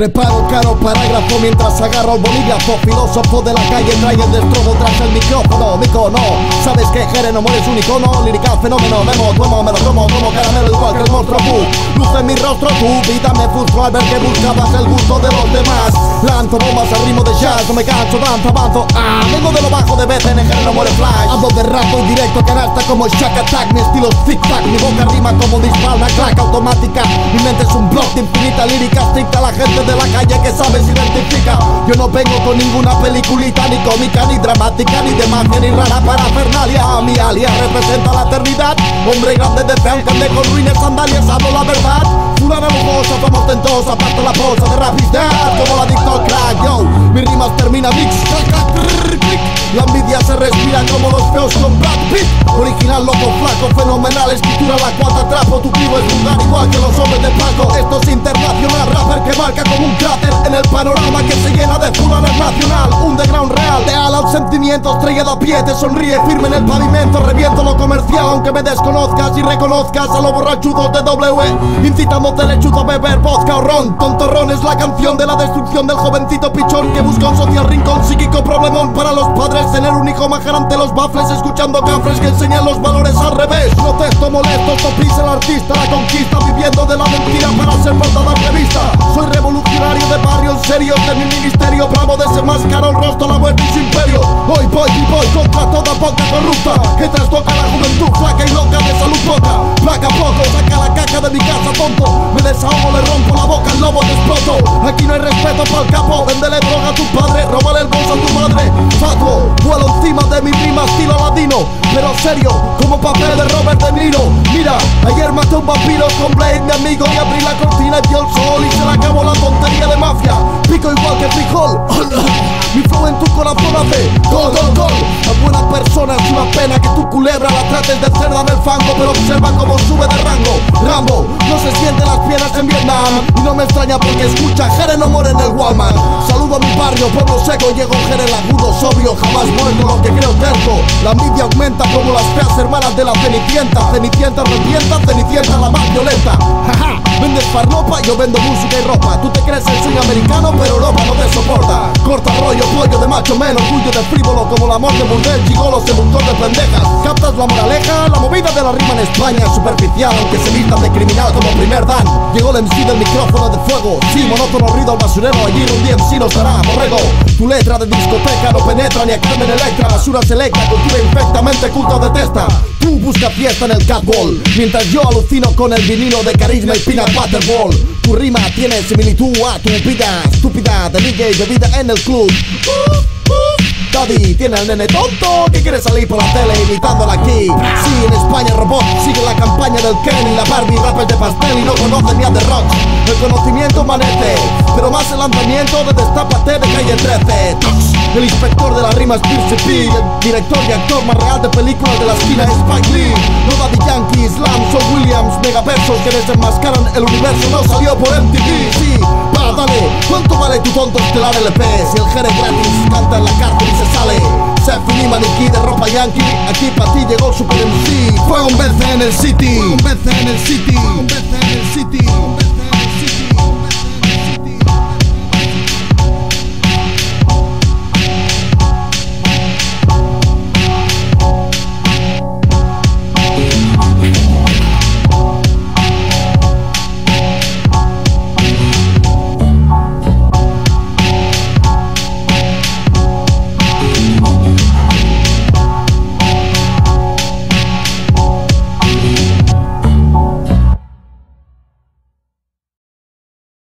Preparo caro parágrafo mientras agarro el bolígrafo Filósofo de la calle trae el destrobo tras el micrófono Mico no, sabes que Jere no es un icono Lírica fenómeno, memo, duemo, me lo como como caramelo igual que el monstruo Pu Luce mi rostro, tu vida me frustro al ver que buscabas el gusto de los demás. Lanzo bombas al ritmo de jazz, no me canso, danzo, avanzo Ah, vengo de lo bajo de vez en Jere no muere flash. Hablo de rato directo, canasta como Shack Attack Mi estilo es tic-tac, mi boca rima como dispara clac automática Mi mente es un blog de infinita lírica estricta La gente de la calle que sabe se identifica. Yo no vengo con ninguna peliculita Ni cómica, ni dramática, ni de magia, ni rara parafernalia Mi alias representa la eternidad. Hombre grande de fe, aunque con ruines sandalias Hablo la verdad. Fulana lujosa, somos tentosa Parto la posa de rap is dead, Como la dictó crack, yo Mi rimas termina mix, La envidia se respira como los feos con Brad Pitt. Original, loco, flaco, fenomenal Escritura la cual te atrapo Tu vivo es vulgar igual que los hombres de Paco. Esto es que marca como un cráter En el panorama que se llena de fulana nacional al sentimiento Estrella de a pie, te sonríe firme en el pavimento Reviento lo comercial aunque me desconozcas Y reconozcas a los borrachudos de W. Incitándote lechudo a beber vodka o ron Tontorrón es la canción de la destrucción del jovencito pichón Que busca un social rincón psíquico problemón Para los padres tener un hijo majar ante los baffles Escuchando cafres que enseñan los valores al revés. No texto molesto, topis el artista La conquista viviendo de la mentira para ser portada revista Soy revolucionario de barrios serios de mi ministerio Bravo de ese más caro el rostro, la muerte y su imperio. Hoy voy y voy contra toda boca corrupta Que trastoca la juventud flaca y loca de salud poca. Placa poco, saca la caca de mi casa tonto. Me desahogo, le rompo la boca al lobo de exploto. Aquí no hay respeto para el capo Vendele droga a tu padre, róbale el bolso a tu madre. Fatuo, vuelo encima de mi rima estilo Pero serio, como papel de Robert De Niro. Mira, ayer maté un vampiro con Blade, mi amigo Y abrí la cortina y dio el sol Y se le acabó la tontería de mafia. Pico igual que frijol. Mi flow en tu corazón hace gol, gol, gol Y no me extraña porque escucha Jere no muere en el Walmart. Saludo a mi barrio, pueblo seco Llego Jere el agudo, sobrio, jamás muerto Lo que creo terco La envidia aumenta como las feas hermanas de la Cenicienta Cenicienta revienta, Cenicienta la más violenta. Jaja, vendes farlopa, yo vendo música y ropa. Tú te crees el sueño americano, pero Europa no te soporta. Corta rollo, pollo de macho men Orgullo de frívolo como la amor de burdel Gigolo, seductor de pendejas. Captas la moraleja, la movida de la rima en España es superficial, aunque se vistan de criminal como primer dan. Llegó el MC del micrófono de fuego Sí, monótono ruido al basurero Allí un día MC nos hará, borrego. Tu letra de discoteca no penetra ni a Carmen Electra Basura selecta, cultura infectamente culto detesta Tú busca fiesta en el catwall Mientras yo alucino con el vinilo de carisma y peanut butter ball Tu rima tiene similitud a tu vida estúpida de liga y bebida en el club. Daddy tiene al nene tonto que quiere salir por la tele imitándola aquí. Sí, en España robot sigue la campaña del Ken y la Barbie rapper de pastel y no conoce ni a The Rock. El conocimiento manete, pero más el lanzamiento de Destápate de calle 13. El inspector de las rimas Pierce P, el director y actor más real de películas de la esquina es Spike Lee. No Daddy Yankee, Slam, Son Williams, megaversos que desenmascaran el universo no salió por MTV. Sí, va, dale, ¿cuánto vale tu tonto estelar LP? Si el Jere gratis canta en la cárcel y se sale. Se finí maniquí de ropa yankee, aquí para ti llegó Super MC. Fue un BC en el City, un BC en el City, un BC en el City,